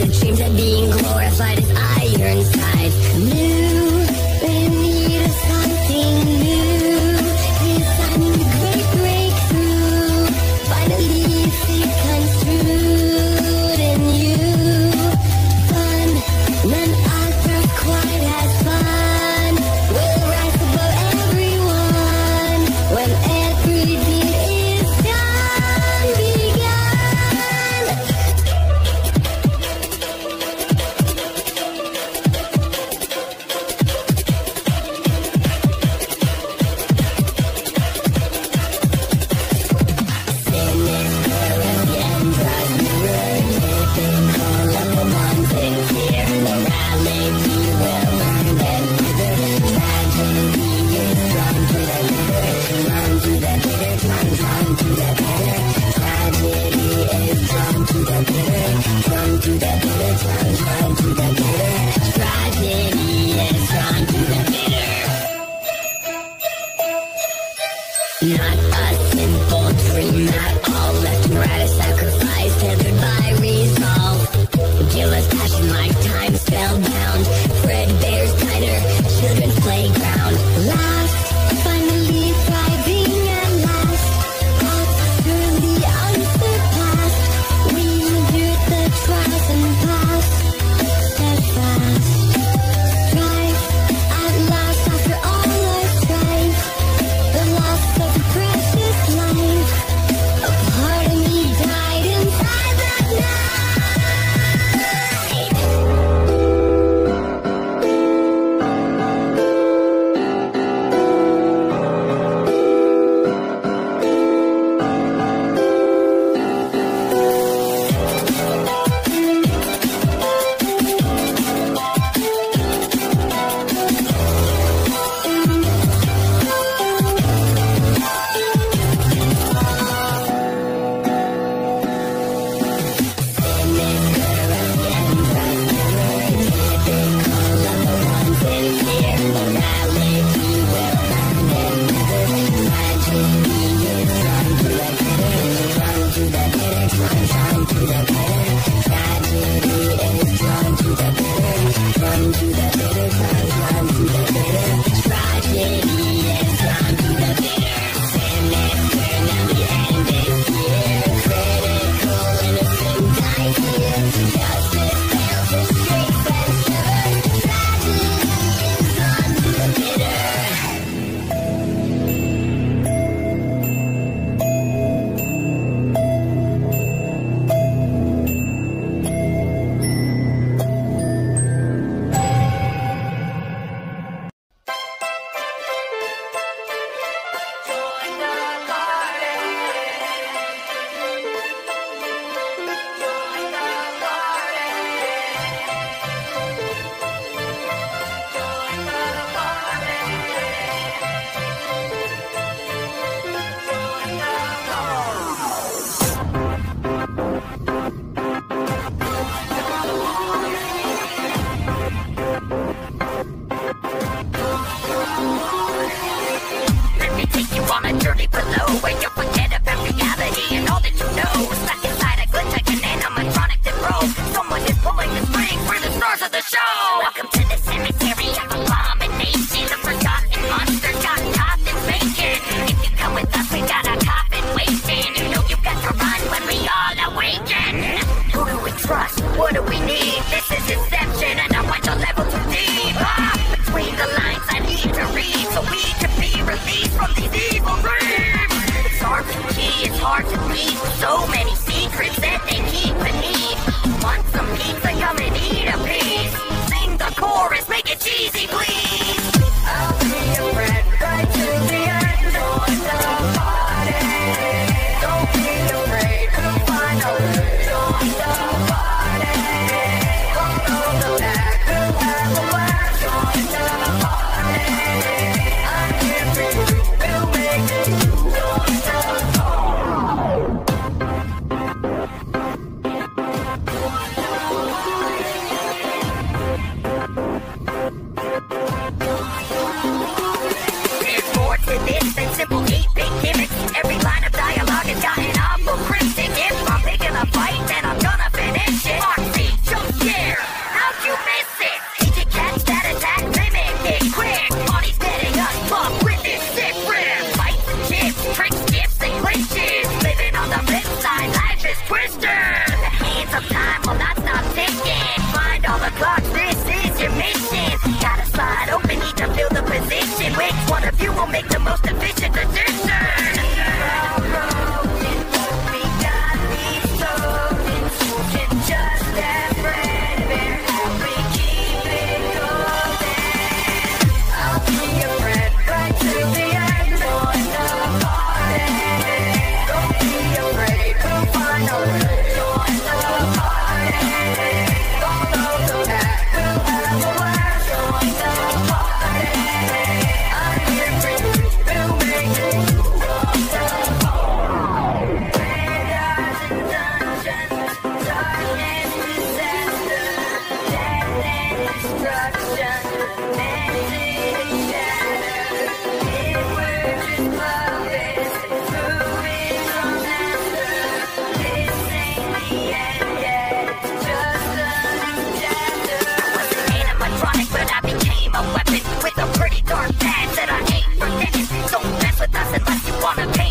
with dreams of being glorified as iron sides. to the headaches, one shot to the head. what do we need? This is deception, and I want your level too deep. Ah, between the lines, I need to read so we can be released from these evil dreams. It's RPG, it's hard to read. So many secrets that they keep beneath. Want some pizza? Come and eat a piece. Sing the chorus, make it cheesy, please. Unless you wanna pay